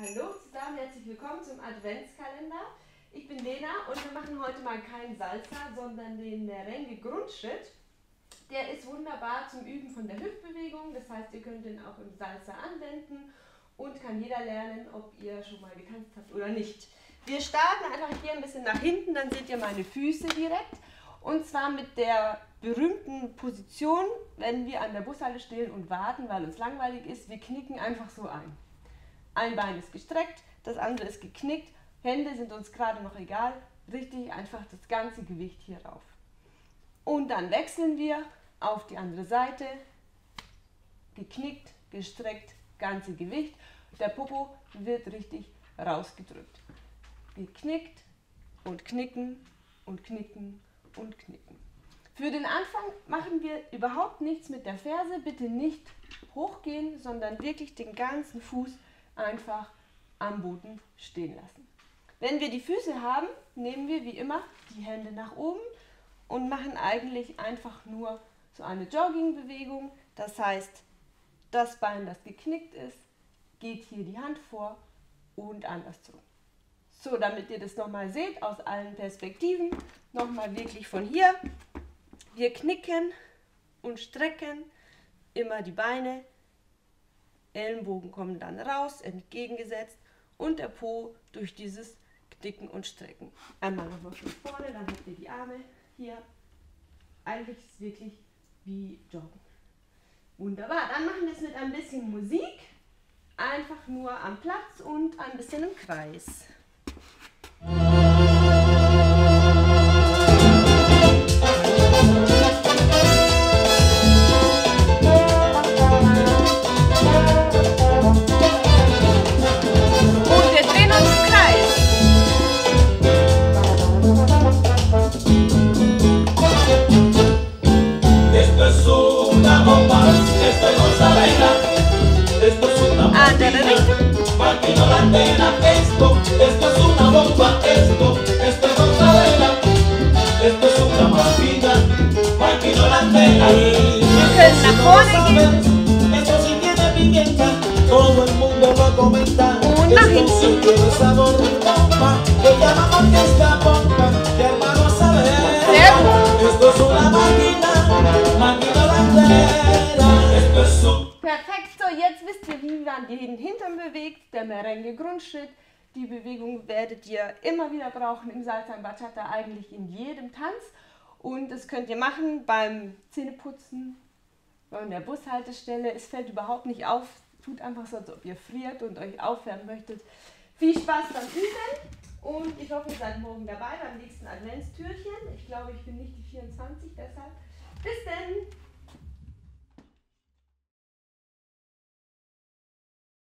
Hallo zusammen, herzlich willkommen zum Adventskalender. Ich bin Lena und wir machen heute mal keinen Salsa, sondern den Merengue Grundschritt. Der ist wunderbar zum Üben von der Hüftbewegung, das heißt, ihr könnt den auch im Salsa anwenden und kann jeder lernen, ob ihr schon mal getanzt habt oder nicht. Wir starten einfach hier ein bisschen nach hinten, dann seht ihr meine Füße direkt. Und zwar mit der berühmten Position, wenn wir an der Bushalte stehen und warten, weil uns langweilig ist. Wir knicken einfach so ein. Ein Bein ist gestreckt, das andere ist geknickt. Hände sind uns gerade noch egal. Richtig einfach das ganze Gewicht hier rauf. Und dann wechseln wir auf die andere Seite. Geknickt, gestreckt, ganze Gewicht. Der Popo wird richtig rausgedrückt. Geknickt und knicken und knicken und knicken. Für den Anfang machen wir überhaupt nichts mit der Ferse. Bitte nicht hochgehen, sondern wirklich den ganzen Fuß einfach am Boden stehen lassen. Wenn wir die Füße haben, nehmen wir wie immer die Hände nach oben und machen eigentlich einfach nur so eine Joggingbewegung. Das heißt, das Bein, das geknickt ist, geht hier die Hand vor und andersrum. So, damit ihr das nochmal seht aus allen Perspektiven, nochmal wirklich von hier. Wir knicken und strecken immer die Beine. Ellenbogen kommen dann raus, entgegengesetzt und der Po durch dieses Knicken und Strecken. Einmal nochmal von vorne, dann habt ihr die Arme hier. Eigentlich ist es wirklich wie Joggen. Wunderbar, dann machen wir es mit ein bisschen Musik. Einfach nur am Platz und ein bisschen im Kreis. Esto, esto es una bomba, esto, esto es Rosadela, esto es una máquina, máquina holandera. Esto sí tiene pimienta, todo el mundo lo comenta. Esto sí tiene sabor bomba, que llama porque esta bomba, jetzt wisst ihr, wie man den Hintern bewegt, der Merengue Grundschritt. Die Bewegung werdet ihr immer wieder brauchen im Salsa und Bachata, eigentlich in jedem Tanz. Und das könnt ihr machen beim Zähneputzen, an der Bushaltestelle. Es fällt überhaupt nicht auf, tut einfach so, als ob ihr friert und euch aufwärmen möchtet. Viel Spaß beim Üben und ich hoffe, ihr seid morgen dabei beim nächsten Adventstürchen. Ich glaube, ich bin nicht die 24, deshalb bis denn!